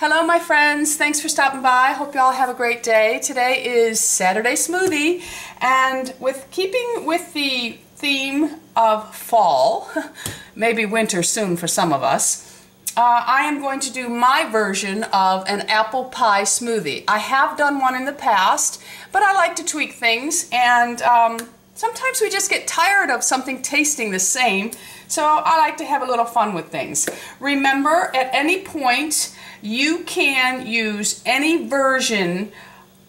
Hello my friends, thanks for stopping by. Hope you all have a great day. Today is Saturday Smoothie and with keeping with the theme of fall, maybe winter soon for some of us, uh, I am going to do my version of an apple pie smoothie. I have done one in the past, but I like to tweak things and um, sometimes we just get tired of something tasting the same, so I like to have a little fun with things. Remember, at any point, you can use any version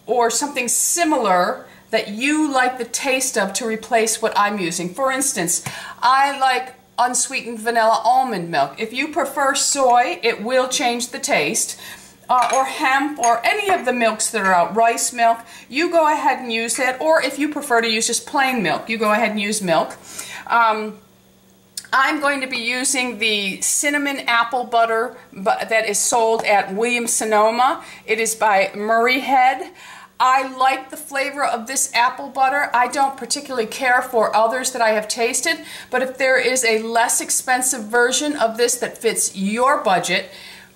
or something similar that you like the taste of to replace what I'm using. For instance, I like unsweetened vanilla almond milk. If you prefer soy, it will change the taste. Uh, or hemp or any of the milks that are out, rice milk, you go ahead and use that. Or if you prefer to use just plain milk, you go ahead and use milk. Um, I'm going to be using the cinnamon apple butter that is sold at Williams Sonoma. It is by Muirhead. I like the flavor of this apple butter. I don't particularly care for others that I have tasted, but if there is a less expensive version of this that fits your budget,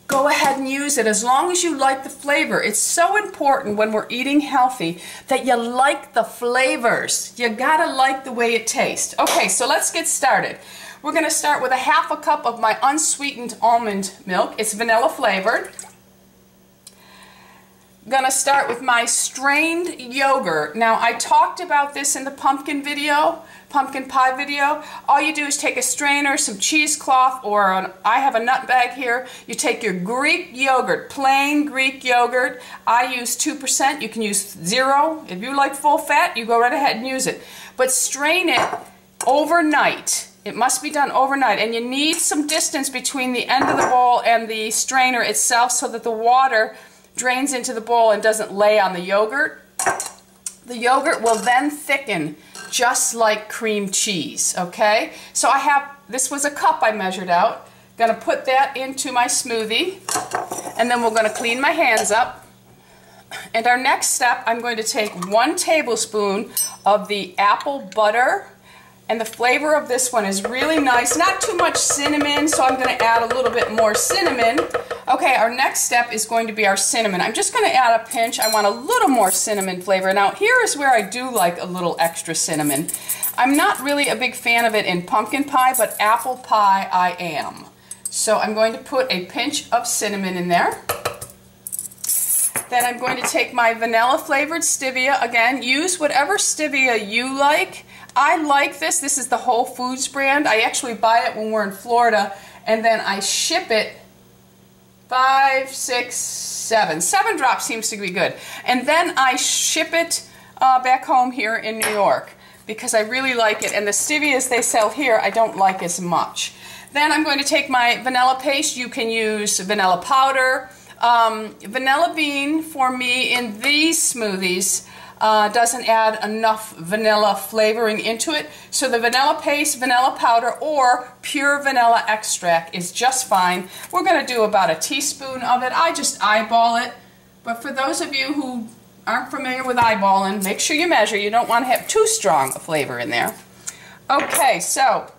go ahead and use it as long as you like the flavor. It's so important when we're eating healthy that you like the flavors. You gotta like the way it tastes. Okay, so let's get started. We're to start with a half a cup of my unsweetened almond milk. It's vanilla flavored. Gonna start with my strained yogurt. Now I talked about this in the pumpkin video, pumpkin pie video. All you do is take a strainer, some cheesecloth, or an, I have a nut bag here. You take your Greek yogurt, plain Greek yogurt. I use 2%, you can use zero. If you like full fat, you go right ahead and use it. But strain it overnight it must be done overnight and you need some distance between the end of the bowl and the strainer itself so that the water drains into the bowl and doesn't lay on the yogurt. The yogurt will then thicken just like cream cheese, okay? So I have, this was a cup I measured out. Gonna put that into my smoothie and then we're gonna clean my hands up. And our next step, I'm going to take one tablespoon of the apple butter and the flavor of this one is really nice. Not too much cinnamon, so I'm to add a little bit more cinnamon. Okay, our next step is going to be our cinnamon. I'm just going to add a pinch. I want a little more cinnamon flavor. Now, here is where I do like a little extra cinnamon. I'm not really a big fan of it in pumpkin pie, but apple pie I am. So I'm going to put a pinch of cinnamon in there. Then I'm going to take my vanilla flavored stevia. Again, use whatever stevia you like. I like this. This is the Whole Foods brand. I actually buy it when we're in Florida, and then I ship it five, six, seven. Seven drops seems to be good. And then I ship it uh, back home here in New York because I really like it. And the stevias they sell here, I don't like as much. Then I'm going to take my vanilla paste. You can use vanilla powder. Um, vanilla bean for me in these smoothies uh, doesn't add enough vanilla flavoring into it. So the vanilla paste, vanilla powder, or pure vanilla extract is just fine. We're going to do about a teaspoon of it. I just eyeball it. But for those of you who aren't familiar with eyeballing, make sure you measure. You don't want to have too strong a flavor in there. Okay, so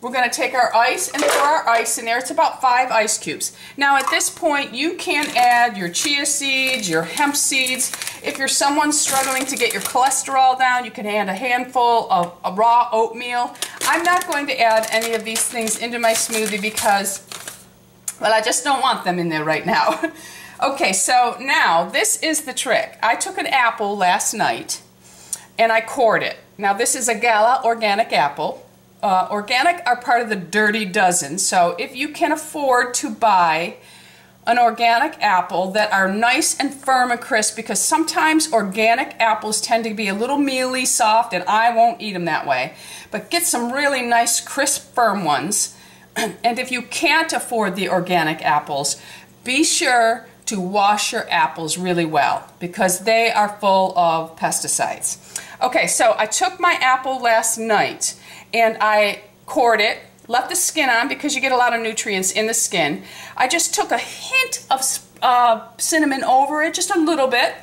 we're going to take our ice and pour our ice in there. It's about five ice cubes. Now at this point, you can add your chia seeds, your hemp seeds. If you're someone struggling to get your cholesterol down, you can add a handful of a raw oatmeal. I'm not going to add any of these things into my smoothie because, well, I just don't want them in there right now. okay, so now this is the trick. I took an apple last night and I cored it. Now this is a Gala organic apple. Uh, organic are part of the Dirty Dozen, so if you can afford to buy an organic apple that are nice and firm and crisp because sometimes organic apples tend to be a little mealy, soft, and I won't eat them that way. But get some really nice, crisp, firm ones. and if you can't afford the organic apples, be sure to wash your apples really well because they are full of pesticides. Okay, so I took my apple last night and I cored it, left the skin on because you get a lot of nutrients in the skin. I just took a hint of uh, cinnamon over it, just a little bit,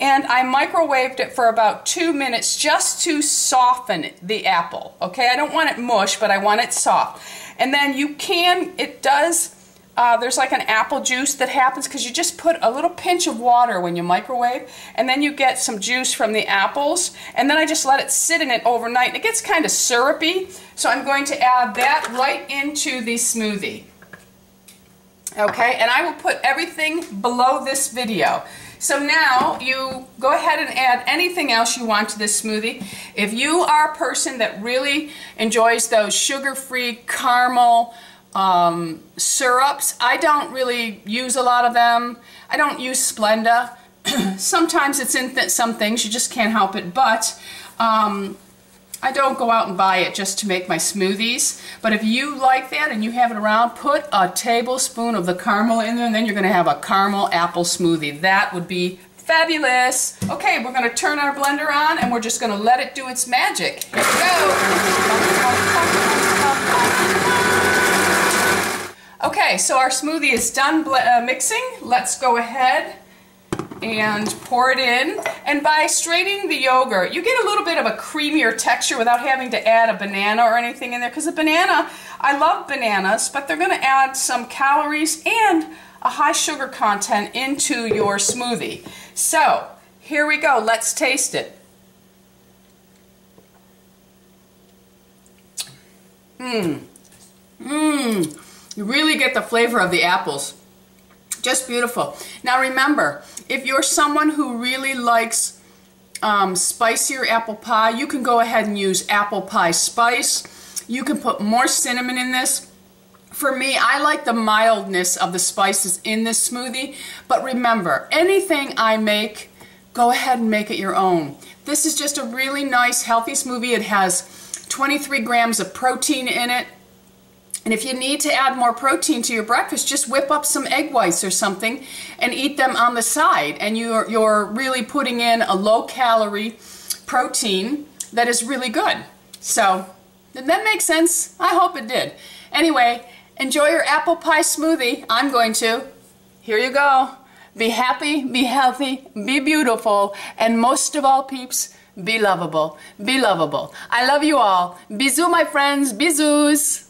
and I microwaved it for about two minutes just to soften the apple. Okay, I don't want it mush, but I want it soft. And then you can, it does uh, there's like an apple juice that happens because you just put a little pinch of water when you microwave and then you get some juice from the apples and then I just let it sit in it overnight and it gets kind of syrupy so I'm going to add that right into the smoothie okay and I will put everything below this video so now you go ahead and add anything else you want to this smoothie. If you are a person that really enjoys those sugar-free caramel um, syrups, I don't really use a lot of them. I don't use Splenda. Sometimes it's in th some things, you just can't help it, but um, I don't go out and buy it just to make my smoothies, but if you like that and you have it around, put a tablespoon of the caramel in there and then you're going to have a caramel apple smoothie. That would be fabulous. Okay, we're going to turn our blender on and we're just going to let it do its magic. Here we go. Okay, so our smoothie is done uh, mixing. Let's go ahead and pour it in. And by straining the yogurt, you get a little bit of a creamier texture without having to add a banana or anything in there. Because a banana, I love bananas, but they're going to add some calories and a high sugar content into your smoothie. So, here we go. Let's taste it. Mmm. Mmm. You really get the flavor of the apples. Just beautiful. Now remember, if you're someone who really likes um, spicier apple pie, you can go ahead and use apple pie spice. You can put more cinnamon in this. For me, I like the mildness of the spices in this smoothie. But remember, anything I make, go ahead and make it your own. This is just a really nice, healthy smoothie. It has 23 grams of protein in it. And if you need to add more protein to your breakfast, just whip up some egg whites or something and eat them on the side. And you're, you're really putting in a low calorie protein that is really good. So, did that make sense? I hope it did. Anyway, enjoy your apple pie smoothie. I'm going to. Here you go. Be happy, be healthy, be beautiful, and most of all, peeps, be lovable. Be lovable. I love you all. Bisous, my friends. Bisous.